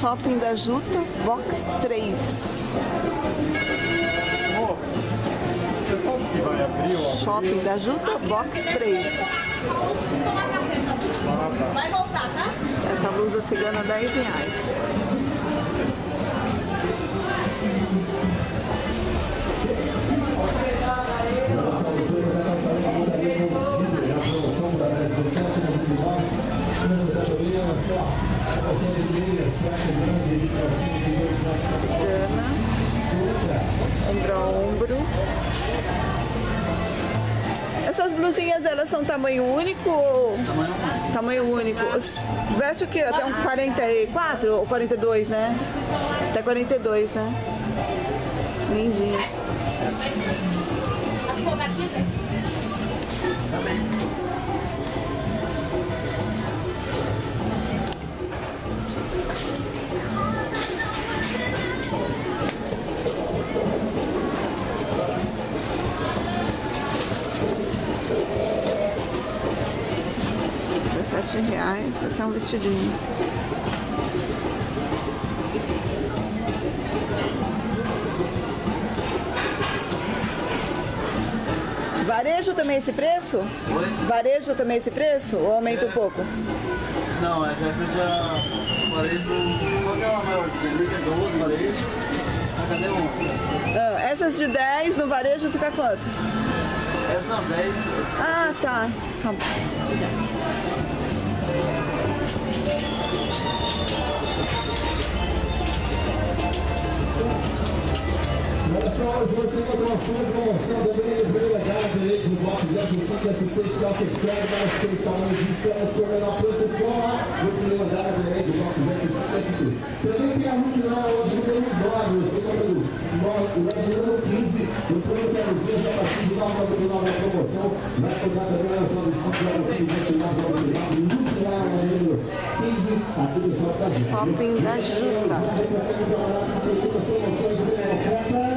Shopping da Juta, box 3. Você sabe que vai abrir ó? Shopping da Juta, box 3. Vai voltar, tá? Essa blusa cigana 10 reais. Cigana. Ombro a ombro. Essas blusinhas, elas são tamanho único ou... Tamanho único. Veste o quê? Até um 44 ou 42, né? Até 42, né? Lindinhas. As R$ reais. Esse é um vestidinho. Varejo também esse preço? Oi? Varejo também esse preço? Ou aumenta um pouco? Não, é já eu já do. Qual que é a maior? Você brinca de 12 varejo? Cadê um? Essas de 10 no varejo fica quanto? Essa não, 10. Ah, tá. Tá bom. Olha só, hoje você encontra uma super promoção também bem legal, bilhete no box de S5, S6, calças prédio, mais três tamanhos de estrelas, por menor só lá no primeiro andar, bilhete do box de S5, S6. Também tem a Hulk lá, hoje número 9, você encontra o número 15, você encontra a luzinha, a partir nova da promoção. Vai cuidar também a nossa missão para é o time de atividade da oportunidade nuclear na número 15, aqui do Shopping da Juta. Shopping da Juta.